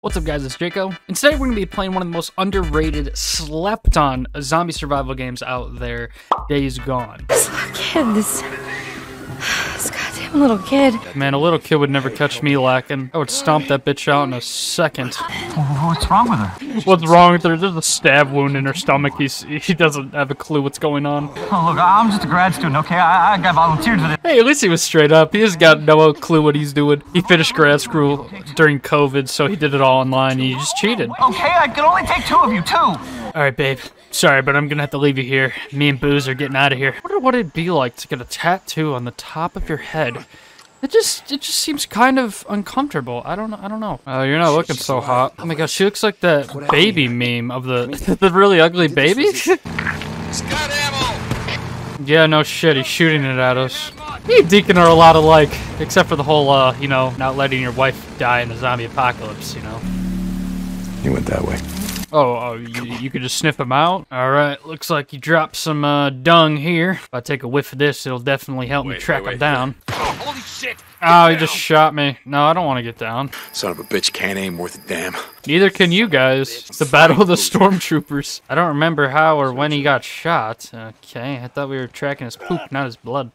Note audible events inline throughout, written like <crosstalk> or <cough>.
What's up guys, it's Jaco, and today we're going to be playing one of the most underrated, slept on zombie survival games out there, Days Gone. This this, this goddamn little kid. Man, a little kid would never catch me lacking. I would stomp that bitch out in a second. What's wrong with her? What's wrong with her? There's a stab wound in her stomach. He's, he doesn't have a clue what's going on. Oh, look, I'm just a grad student, okay? I, I got volunteered for this. Hey, at least he was straight up. He has got no clue what he's doing. He finished grad school during COVID, so he did it all online. He just cheated. Okay, I can only take two of you, two. All right, babe. Sorry, but I'm gonna have to leave you here. Me and Booze are getting out of here. I wonder what it'd be like to get a tattoo on the top of your head. It just, it just seems kind of uncomfortable. I don't know. I don't know. Oh, you're not looking so hot. Oh my gosh, she looks like that baby meme of the <laughs> the really ugly baby. <laughs> yeah, no shit. He's shooting it at us. Me and Deacon are a lot alike, except for the whole, uh, you know, not letting your wife die in a zombie apocalypse. You know. He went that way. Oh, oh you, you could just sniff him out? Alright, looks like you dropped some uh, dung here. If I take a whiff of this, it'll definitely help me track him down. holy shit! Oh, he just shot me. No, I don't want to get down. Son of a bitch can't aim worth a damn. Neither can you guys. It's the Battle of the Stormtroopers. I don't remember how or when he got shot. Okay, I thought we were tracking his poop, not his blood.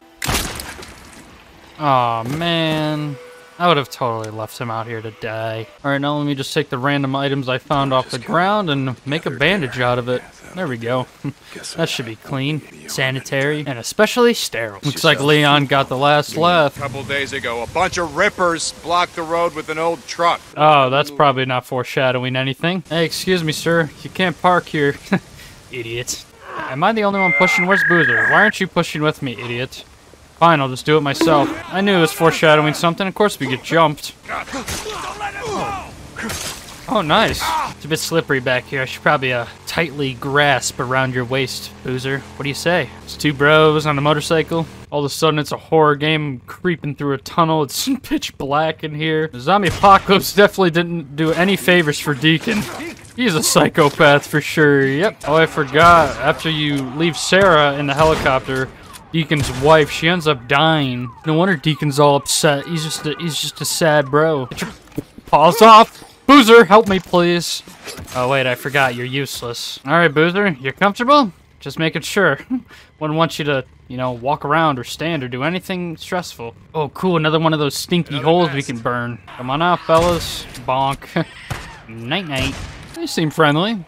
oh man. I would have totally left him out here to die. Alright, now let me just take the random items I found off the ground and make a bandage out of it. There we go. <laughs> that should be clean, sanitary, and especially sterile. Looks like Leon got the last laugh. A couple days ago, a bunch of rippers blocked the road with an old truck. Oh, that's probably not foreshadowing anything. Hey, excuse me, sir. You can't park here. <laughs> idiot. Am I the only one pushing? Where's Boozer? Why aren't you pushing with me, idiot? Fine, I'll just do it myself. I knew it was foreshadowing something. Of course we get jumped. Oh, nice. It's a bit slippery back here. I should probably uh, tightly grasp around your waist, Boozer. What do you say? It's two bros on a motorcycle. All of a sudden, it's a horror game creeping through a tunnel. It's <laughs> pitch black in here. The zombie apocalypse definitely didn't do any favors for Deacon. He's a psychopath for sure. Yep. Oh, I forgot. After you leave Sarah in the helicopter, Deacon's wife, she ends up dying. No wonder Deacon's all upset. He's just a, he's just a sad bro. Get your paws off. Boozer, help me, please. Oh, wait, I forgot. You're useless. All right, Boozer, you're comfortable? Just making sure. <laughs> Wouldn't want you to, you know, walk around or stand or do anything stressful. Oh, cool. Another one of those stinky holes we can burn. Come on out, fellas. Bonk. <laughs> Night-night. They seem friendly.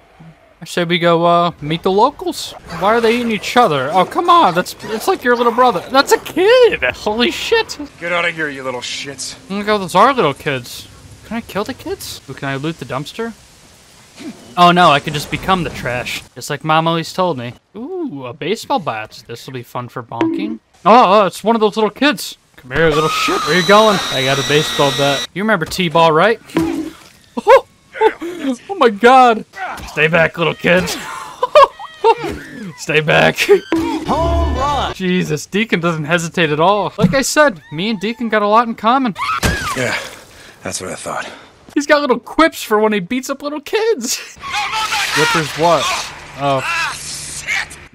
I say we go uh, meet the locals. Why are they eating each other? Oh, come on. That's it's like your little brother. That's a kid. Holy shit. Get out of here, you little shits. Oh my god, those are little kids. Can I kill the kids? Ooh, can I loot the dumpster? Oh no, I could just become the trash. Just like Mom always told me. Ooh, a baseball bat. This will be fun for bonking. Oh, oh, it's one of those little kids. Come here, little shit. Where you going? I got a baseball bat. You remember T-ball, right? Oh, <laughs> oh, my god. Stay back, little kids. <laughs> Stay back. Jesus, Deacon doesn't hesitate at all. Like I said, me and Deacon got a lot in common. Yeah, that's what I thought. He's got little quips for when he beats up little kids. Rippers what? Oh.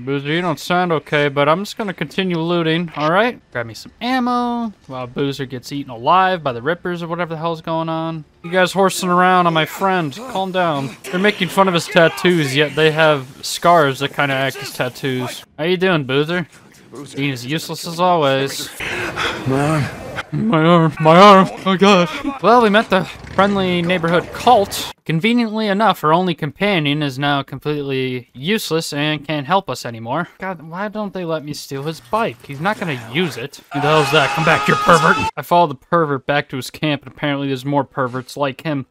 Boozer, you don't sound okay, but I'm just gonna continue looting, alright? Grab me some ammo while Boozer gets eaten alive by the Rippers or whatever the hell's going on. You guys horsing around on my friend. Calm down. They're making fun of his tattoos, yet they have scars that kind of act as tattoos. How you doing, Boozer? Being as useless as always. My arm. My arm, my arm, oh god. Well, we met the friendly neighborhood cult. Conveniently enough, our only companion is now completely useless and can't help us anymore. God, why don't they let me steal his bike? He's not gonna use it. Who the hell's that? Come back, you pervert! I followed the pervert back to his camp, and apparently there's more perverts like him.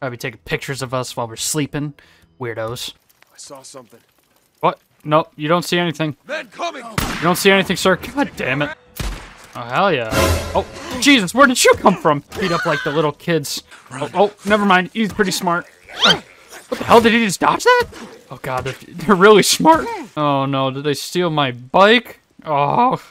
Probably taking pictures of us while we're sleeping. Weirdos. I saw something. What? Nope, you don't see anything. Men coming! You don't see anything, sir? God damn it. Oh, hell yeah. Oh, Jesus, where did you come from? Beat up like the little kids. Oh, oh never mind. He's pretty smart. What the hell? Did he just dodge that? Oh, God, they're, they're really smart. Oh, no. Did they steal my bike? Oh,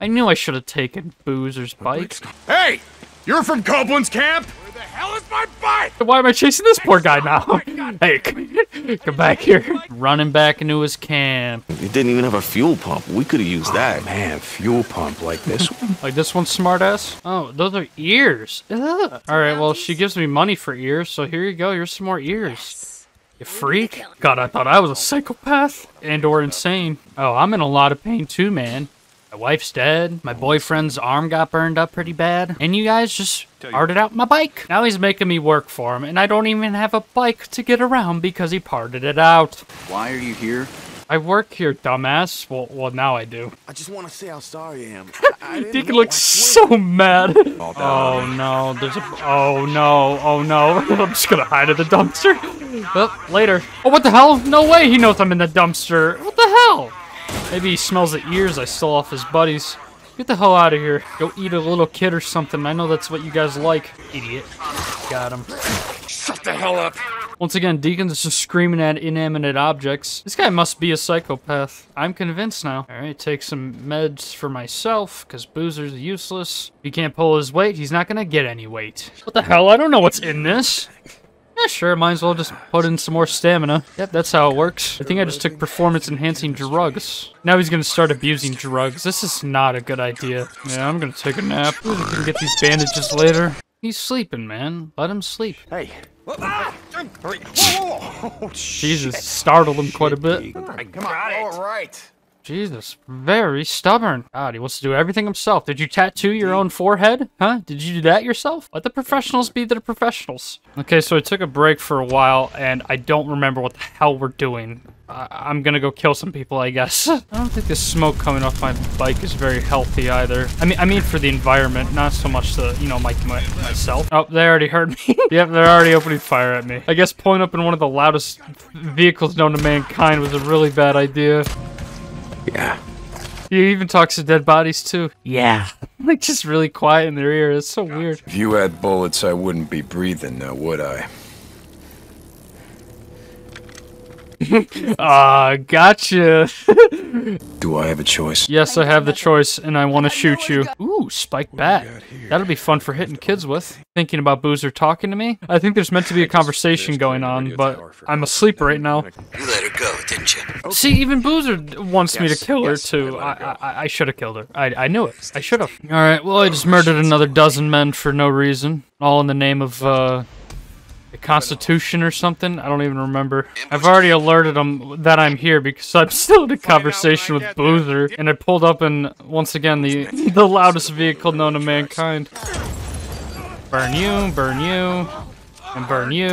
I knew I should have taken Boozer's bike. Hey! You're from Goblin's camp? Where the hell is my bike? Why am I chasing this poor guy now? <laughs> <laughs> Hey, come back here. Running back into his camp. It didn't even have a fuel pump. We could have used oh, that. Man, fuel pump like this one. <laughs> Like this one's smartass. Oh, those are ears. Ugh. All right, well, she gives me money for ears, so here you go. Here's some more ears. You freak. God, I thought I was a psychopath and or insane. Oh, I'm in a lot of pain too, man. My wife's dead. My boyfriend's arm got burned up pretty bad. And you guys just parted out my bike. Now he's making me work for him, and I don't even have a bike to get around because he parted it out. Why are you here? I work here, dumbass. Well, well, now I do. I just want to say how sorry I am. <laughs> I didn't Deacon looks so mad. Oh no, there's a. Oh no, oh no. <laughs> I'm just gonna hide in the dumpster. Oh, later. Oh, what the hell? No way he knows I'm in the dumpster. What the hell? Maybe he smells the ears I stole off his buddies. Get the hell out of here. Go eat a little kid or something. I know that's what you guys like. Idiot. Got him. Shut the hell up. Once again, Deacon's just screaming at inanimate objects. This guy must be a psychopath. I'm convinced now. Alright, take some meds for myself, because Boozer's useless. If he can't pull his weight, he's not gonna get any weight. What the hell? I don't know what's in this. Yeah, sure, might as well just put in some more stamina. Yep, that's how it works. I think I just took performance-enhancing drugs. Now he's gonna start abusing drugs. This is not a good idea. Yeah, I'm gonna take a nap. We can get these bandages later. He's sleeping, man. Let him sleep. Hey, ah, Jesus, startled him quite a bit. Come on. All right. Jesus, very stubborn. God, he wants to do everything himself. Did you tattoo your own forehead? Huh? Did you do that yourself? Let the professionals be the professionals. Okay, so I took a break for a while, and I don't remember what the hell we're doing. I I'm gonna go kill some people, I guess. <laughs> I don't think the smoke coming off my bike is very healthy either. I mean, I mean for the environment, not so much the, you know, my, my myself. Oh, they already heard me. <laughs> yep, they're already opening fire at me. I guess pulling up in one of the loudest vehicles known to mankind was a really bad idea. Yeah. He even talks to dead bodies too. Yeah. <laughs> Like just really quiet in their ear. It's so weird. If you had bullets, I wouldn't be breathing now, would I? <laughs> Ah, gotcha. Do I have a choice? yes, I have the choice and I want to shoot you. Ooh, spike bat. That'll be fun for hitting kids with. Thinking about Boozer talking to me? I think there's meant to be a conversation going on, but I'm asleep right now. You let her go, didn't you? See, even Boozer wants me to kill her too. I I, I should have killed her. I I knew it. I should have. All right. Well, I just murdered another dozen men for no reason, all in the name of uh, the Constitution or something. I don't even remember. I've already alerted them that I'm here because I'm <laughs> still in a conversation with Boozer, and I pulled up in once again the <laughs> the loudest vehicle known to mankind. Burn you, burn you, and burn you.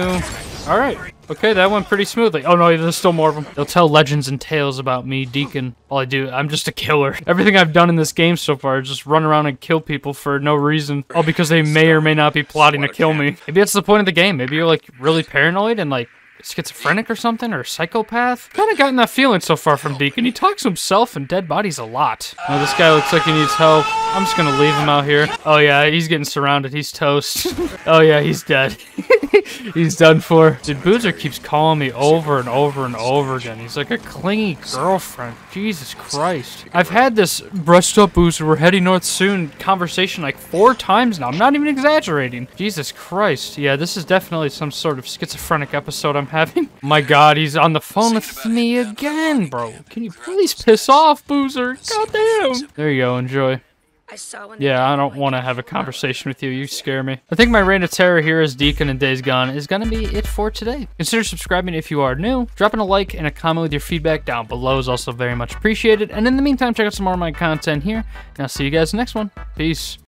All right. Okay, that went pretty smoothly. Oh no, there's still more of them. They'll tell legends and tales about me, Deacon. All I do, I'm just a killer. <laughs> Everything I've done in this game so far is just run around and kill people for no reason. All because they may or may not be plotting to kill me. Maybe that's the point of the game. Maybe you're like really paranoid and like schizophrenic or something or a psychopath. Kind of gotten that feeling so far from Deacon. He talks to himself and dead bodies a lot. Oh, this guy looks like he needs help. I'm just gonna leave him out here. Oh yeah, he's getting surrounded. He's toast. <laughs> oh yeah, he's dead. <laughs> he's done for. Dude, Boozer keeps calling me over and over and over again. He's like a clingy girlfriend. Jesus Christ. I've had this brushed up Boozer, we're heading north soon conversation like four times now. I'm not even exaggerating. Jesus Christ. Yeah, this is definitely some sort of schizophrenic episode I'm having. <laughs> My god, he's on the phone with me again, bro. Can you please piss off, Boozer? God damn. There you go, enjoy. I saw when Yeah, I don't oh want to have a conversation with you. You scare me. I think my reign of terror here as Deacon and Days Gone is going to be it for today. Consider subscribing if you are new. Dropping a like and a comment with your feedback down below is also very much appreciated. And in the meantime, check out some more of my content here. And I'll see you guys next one. Peace.